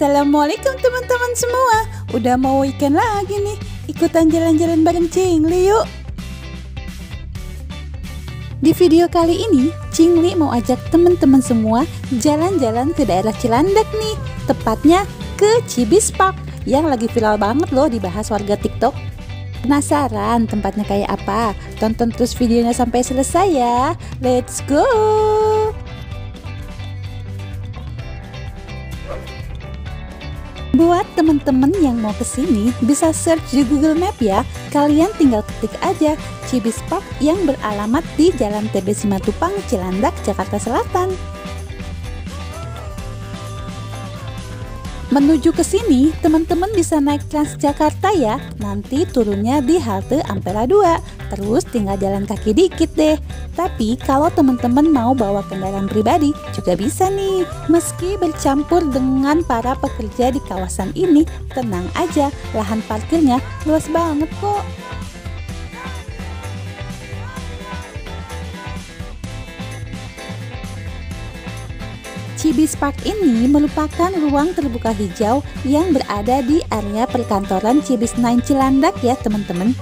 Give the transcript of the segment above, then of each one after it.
Assalamualaikum teman-teman semua. Udah mau weekend lagi nih. Ikutan jalan-jalan bareng Cingli yuk. Di video kali ini Cingli mau ajak teman-teman semua Jalan-jalan ke daerah Cilandak nih. Tepatnya ke Cibis Park Yang lagi viral banget loh dibahas warga TikTok. Penasaran tempatnya kayak apa? Tonton terus videonya sampai selesai ya. Let's go! Buat teman-teman yang mau ke sini, bisa search di Google Map ya. Kalian tinggal ketik aja Cibis Park yang beralamat di Jalan TB Simatupang, Cilandak, Jakarta Selatan. Menuju ke sini, teman-teman bisa naik Transjakarta ya. Nanti turunnya di halte Ampera 2. Terus tinggal jalan kaki dikit deh. Tapi kalau teman-teman mau bawa kendaraan pribadi juga bisa nih. Meski bercampur dengan para pekerja di kawasan ini, tenang aja, lahan parkirnya luas banget kok. Cibis Park ini merupakan ruang terbuka hijau yang berada di area perkantoran Cibis 9 Cilandak ya teman-teman.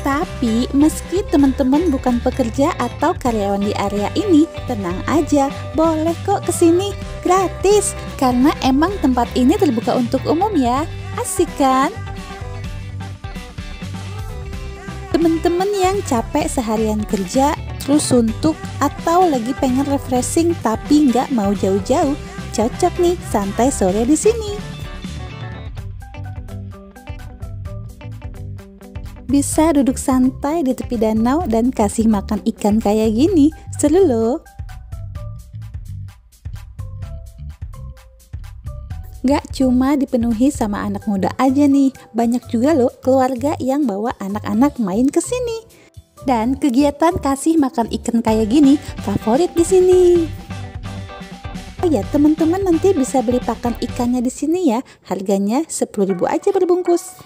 Tapi meski teman-teman bukan pekerja atau karyawan di area ini, tenang aja, boleh kok ke sini gratis karena emang tempat ini terbuka untuk umum ya. Asik kan? Teman-teman yang capek seharian kerja terus suntuk atau lagi pengen refreshing tapi nggak mau jauh-jauh, cocok nih santai sore di sini. Bisa duduk santai di tepi danau dan kasih makan ikan kayak gini, seru loh. Gak cuma dipenuhi sama anak muda aja nih, banyak juga loh keluarga yang bawa anak-anak main ke sini. Dan kegiatan kasih makan ikan kayak gini favorit di sini. Oh ya, teman-teman nanti bisa beli pakan ikannya di sini ya. Harganya 10.000 aja berbungkus.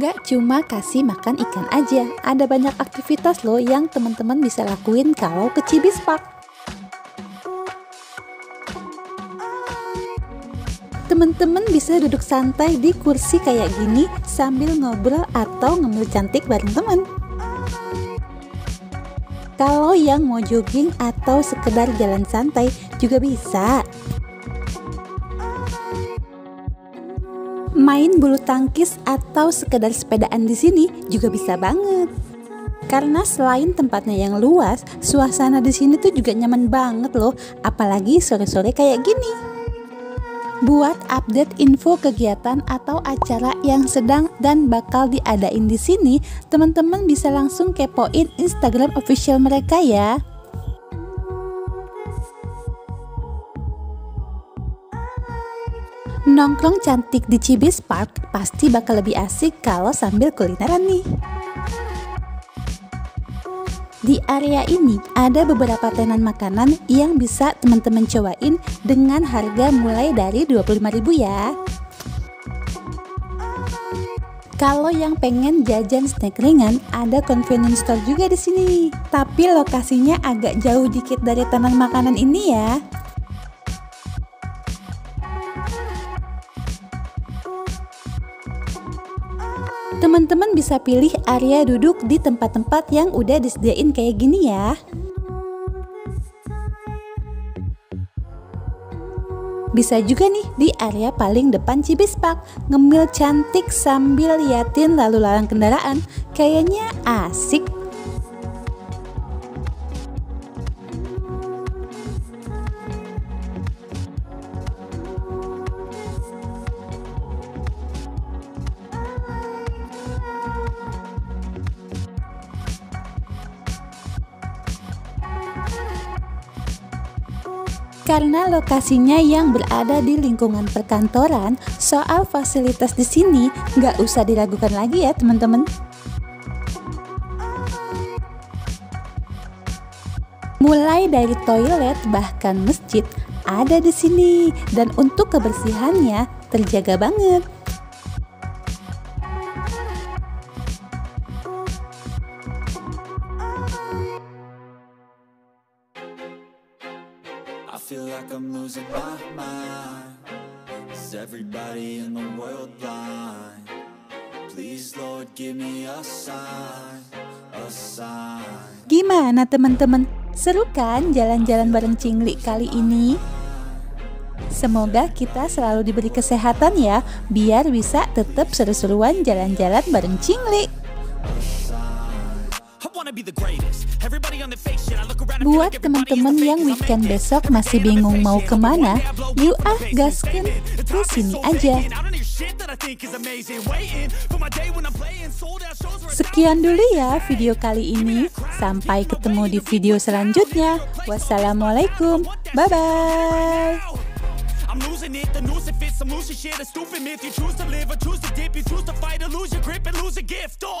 Gak cuma kasih makan ikan aja, ada banyak aktivitas loh yang teman-teman bisa lakuin kalau ke Cibis Park. Teman-teman bisa duduk santai di kursi kayak gini sambil ngobrol atau ngemil cantik bareng teman. Kalau yang mau jogging atau sekedar jalan santai juga bisa. Main bulu tangkis atau sekedar sepedaan di sini juga bisa banget. Karena selain tempatnya yang luas, suasana di sini tuh juga nyaman banget loh, apalagi sore-sore kayak gini buat update info kegiatan atau acara yang sedang dan bakal diadain di sini, teman-teman bisa langsung kepoin Instagram official mereka ya. Nongkrong cantik di Cibis Park pasti bakal lebih asik kalau sambil kulineran nih. Di area ini ada beberapa tenan makanan yang bisa teman-teman cobain dengan harga mulai dari 25.000 ya. Kalau yang pengen jajan snack ringan, ada convenience store juga di sini. Tapi lokasinya agak jauh dikit dari tenan makanan ini ya. Teman-teman bisa pilih area duduk di tempat-tempat yang udah disediain kayak gini ya. Bisa juga nih di area paling depan Cibis Park, ngemil cantik sambil liatin lalu lalang kendaraan. Kayaknya asik Karena lokasinya yang berada di lingkungan perkantoran, soal fasilitas di sini nggak usah diragukan lagi ya teman-teman. Mulai dari toilet bahkan masjid ada di sini dan untuk kebersihannya terjaga banget. Everybody in the world blind? Please Lord give me a sign, a sign Gimana teman-teman? Seru kan jalan-jalan bareng Cingli kali ini? Semoga kita selalu diberi kesehatan ya, biar bisa tetap seru-seruan jalan-jalan bareng Cingli. Buat teman-teman yang weekend besok masih bingung mau ke mana, yuk ah gaskan ke sini aja. Sekian dulu ya video kali ini. Sampai ketemu di video selanjutnya. Wassalamualaikum. Bye-bye. I'm losing it, the noose it fits some loose shit, a stupid myth. You choose to live or choose to dip, you choose to fight or lose your grip and lose a gift. Oh.